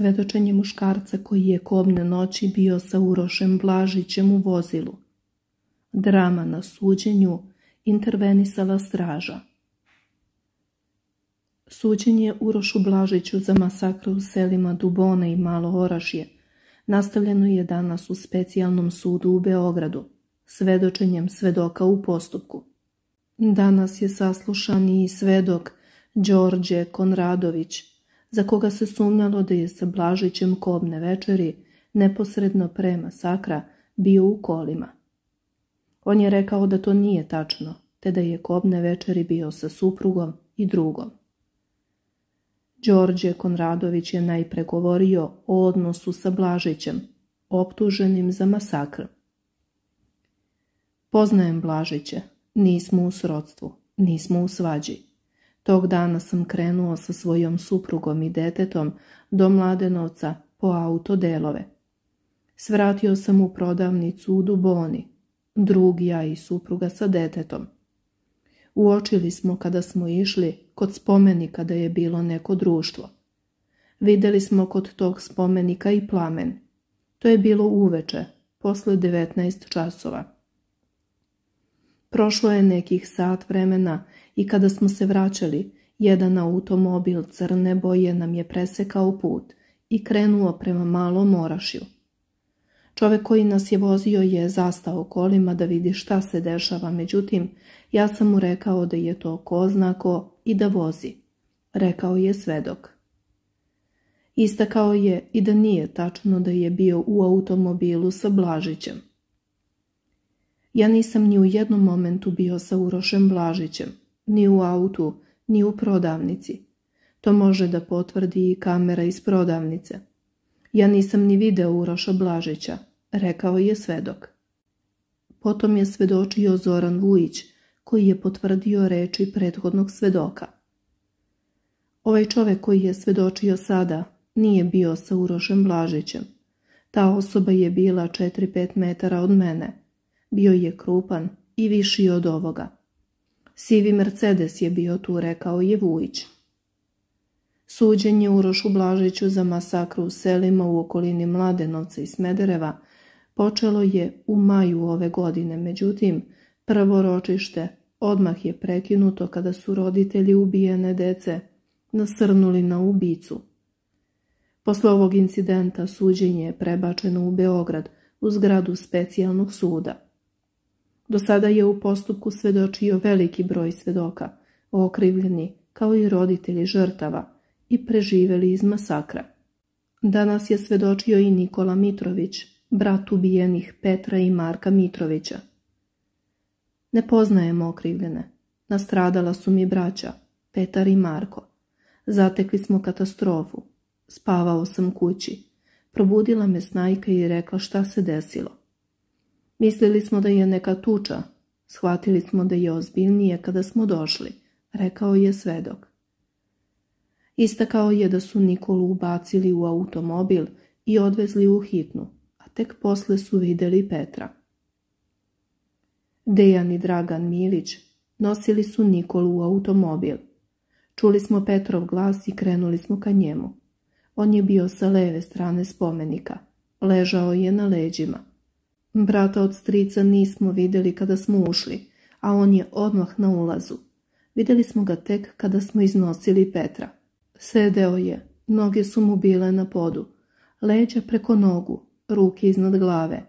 Svedočenje muškarca koji je kobne noći bio sa Urošem Blažićem u vozilu. Drama na suđenju intervenisala straža. Suđenje Urošu Blažiću za masakru u selima Dubone i Malo Orašje nastavljeno je danas u specijalnom sudu u Beogradu, svedočenjem svedoka u postupku. Danas je saslušan i svedok Đorđe Konradović, za koga se sumnjalo da je sa Blažićem kobne večeri neposredno pre masakra bio u kolima. On je rekao da to nije tačno, te da je kobne večeri bio sa suprugom i drugom. Đorđe Konradović je najpre govorio o odnosu sa Blažićem, optuženim za masakr. Poznajem Blažiće, nismo u srodstvu, nismo u svađi. Tog dana sam krenuo sa svojom suprugom i detetom do Mladenovca po autodelove. Svratio sam u prodavnicu u Duboni, drug ja i supruga sa detetom. Uočili smo kada smo išli kod spomenika da je bilo neko društvo. Vidjeli smo kod tog spomenika i plamen. To je bilo uveče, posle 19 časova. Prošlo je nekih sat vremena i kada smo se vraćali, jedan automobil crne boje nam je presekao put i krenuo prema malom Orašju. Čovjek koji nas je vozio je zastao kolima da vidi šta se dešava, međutim, ja sam mu rekao da je to ko znako i da vozi. Rekao je svedok. Istakao je i da nije tačno da je bio u automobilu sa Blažićem. Ja nisam ni u jednom momentu bio sa Urošem Blažićem, ni u autu, ni u prodavnici. To može da potvrdi i kamera iz prodavnice. Ja nisam ni video Uroša Blažića, rekao je svedok. Potom je svedočio Zoran Vujić, koji je potvrdio reči prethodnog svedoka. Ovaj čovjek koji je svedočio sada nije bio sa Urošem Blažićem. Ta osoba je bila 4-5 metara od mene. Bio je krupan i viši od ovoga. Sivi Mercedes je bio tu, rekao je Vujić. Suđenje Urošu Blažiću za masakru u selima u okolini Mladenovca i Smedereva počelo je u maju ove godine, međutim, prvo ročište odmah je prekinuto kada su roditelji ubijene dece nasrnuli na ubicu. Posle ovog incidenta suđenje je prebačeno u Beograd u zgradu specijalnog suda. Do sada je u postupku svedočio veliki broj svedoka, okrivljeni kao i roditelji žrtava i preživeli iz masakra. Danas je svedočio i Nikola Mitrović, brat ubijenih Petra i Marka Mitrovića. Ne poznajem okrivljene. Nastradala su mi braća, Petar i Marko. Zatekli smo katastrofu. Spavao sam kući. Probudila me snajka i rekla šta se desilo. Mislili smo da je neka tuča. Shvatili smo da je ozbiljnije kada smo došli, rekao je svedok. Istakao je da su Nikolu ubacili u automobil i odvezli u hitnu, a tek posle su vidjeli Petra. Dejan i Dragan Milić nosili su Nikolu u automobil. Čuli smo Petrov glas i krenuli smo ka njemu. On je bio sa leve strane spomenika. Ležao je na leđima. Brata od strica nismo vidjeli kada smo ušli, a on je odmah na ulazu. Vidjeli smo ga tek kada smo iznosili Petra. Sedeo je, noge su mu bile na podu, leđa preko nogu, ruke iznad glave.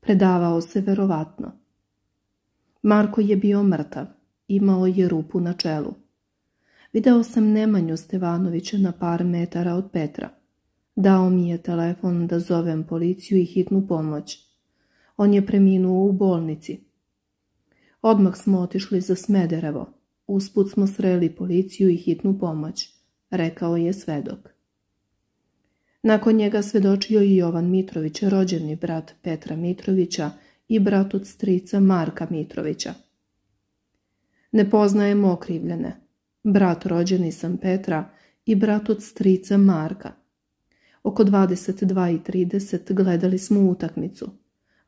Predavao se verovatno. Marko je bio mrtav, imao je rupu na čelu. Video sam Nemanju Stevanovića na par metara od Petra. Dao mi je telefon da zovem policiju i hitnu pomoć. On je preminuo u bolnici. Odmah smo otišli za Smederevo. Usput smo sreli policiju i hitnu pomoć, rekao je svedok. Nakon njega svedočio i Jovan Mitrović, rođeni brat Petra Mitrovića i brat od strica Marka Mitrovića. Ne poznajem okrivljene. Brat rođeni sam Petra i brat od strica Marka. Oko 22.30 gledali smo utakmicu.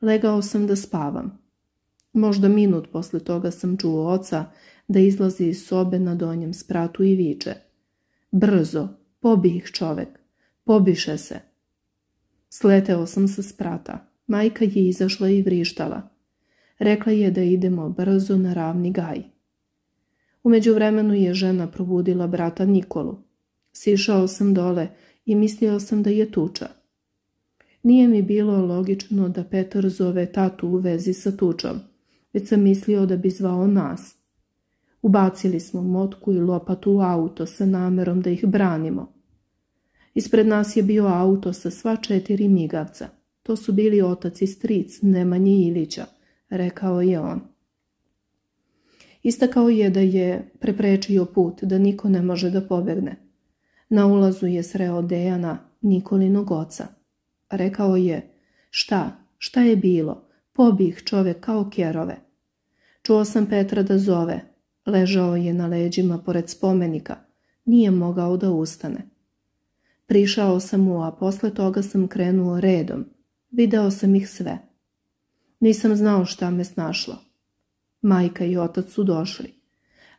Legao sam da spavam. Možda minut posle toga sam čuo oca da izlazi iz sobe na donjem spratu i viče. Brzo, pobij ih čovek. Pobiše se. Sleteo sam sa sprata. Majka je izašla i vrištala. Rekla je da idemo brzo na ravni gaj. U međuvremenu je žena probudila brata Nikolu. Sišao sam dole i mislio sam da je tuča. Nije mi bilo logično da Petar zove tatu u vezi sa tučom, već sam mislio da bi zvao nas. Ubacili smo motku i lopatu u auto sa namerom da ih branimo. Ispred nas je bio auto sa sva četiri migavca. To su bili otac i stric Nemanji Ilića, rekao je on. Istakao je da je preprečio put, da niko ne može da pobegne. Na ulazu je sreo Dejana, Nikolinog oca. Rekao je, šta, šta je bilo, pobih čovek kao kjerove. Čuo sam Petra da zove, ležao je na leđima pored spomenika, nije mogao da ustane. Prišao sam mu, a posle toga sam krenuo redom. Video sam ih sve. Nisam znao šta me snašlo. Majka i otac su došli.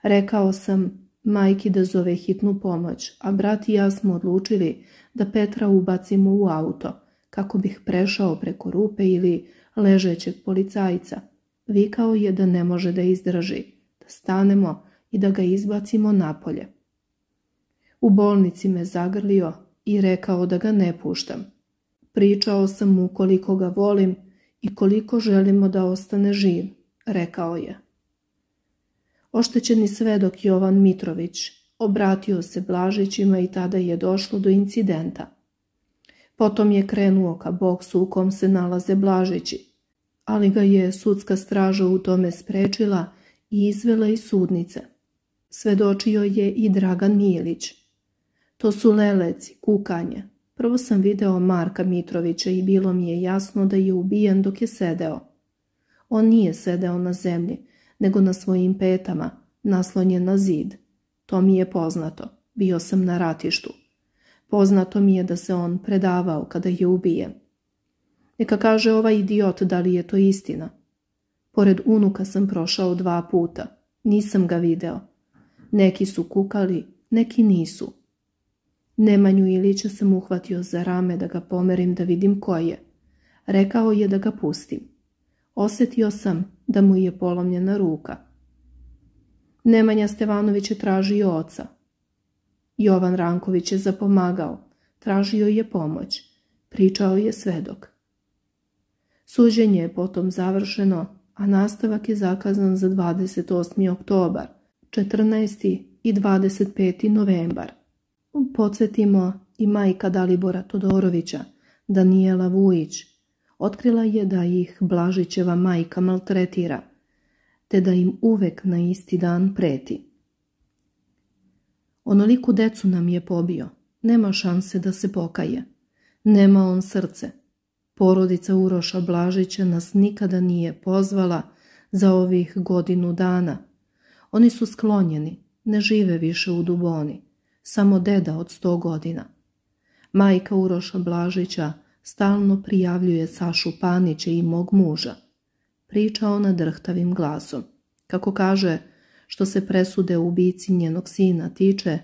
Rekao sam majki da zove hitnu pomoć, a brat i ja smo odlučili da Petra ubacimo u auto, kako bih prešao preko rupe ili ležećeg policajca. Vikao je da ne može da izdrži, da stanemo i da ga izbacimo napolje. U bolnici me zagrlio i rekao da ga ne puštam. Pričao sam mu koliko ga volim i koliko želimo da ostane živ, rekao je. Oštećeni svedok Jovan Mitrović obratio se Blažićima i tada je došlo do incidenta. Potom je krenuo ka boksu u kom se nalaze Blažići, ali ga je sudska straža u tome sprečila i izvela iz sudnice. Svedočio je i Dragan Milić. To su leleci, kukanje. Prvo sam video Marka Mitrovića i bilo mi je jasno da je ubijen dok je sedeo. On nije sedeo na zemlji, nego na svojim petama, naslonjen na zid. To mi je poznato. Bio sam na ratištu. Poznato mi je da se on predavao kada je ubijen. Neka kaže ovaj idiot da li je to istina. Pored unuka sam prošao dva puta. Nisam ga video. Neki su kukali, neki nisu. Nemanju Ilića sam uhvatio za rame da ga pomerim da vidim ko je. Rekao je da ga pustim. Osjetio sam da mu je polomljena ruka. Nemanja Stevanović je tražio oca. Jovan Ranković je zapomagao. Tražio je pomoć. Pričao je svedok. Suđenje je potom završeno, a nastavak je zakazan za 28. oktobar, 14. i 25. novembar. Podsjetimo i majka Dalibora Todorovića, Danijela Vujić, otkrila je da ih Blažićeva majka maltretira, te da im uvek na isti dan preti. Onoliku decu nam je pobio, nema šanse da se pokaje. Nema on srce. Porodica Uroša Blažića nas nikada nije pozvala za ovih godinu dana. Oni su sklonjeni, ne žive više u Duboni samo deda od sto godina. Majka Uroša Blažića stalno prijavljuje Sašu Panića i mog muža. Priča ona drhtavim glasom. Kako kaže, što se presude u ubici njenog sina tiče,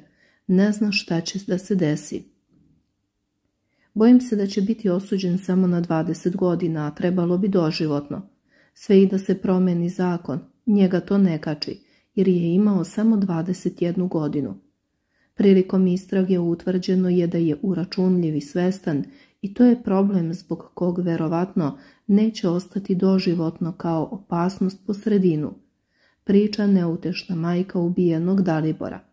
ne zna šta će da se desi. Bojim se da će biti osuđen samo na 20 godina, a trebalo bi doživotno. Sve i da se promeni zakon, njega to ne kači, jer je imao samo 21 godinu. Prilikom istrage utvrđeno je da je uračunljiv i svestan i to je problem zbog kog verovatno neće ostati doživotno kao opasnost po sredinu. Priča neutešna majka ubijenog Dalibora.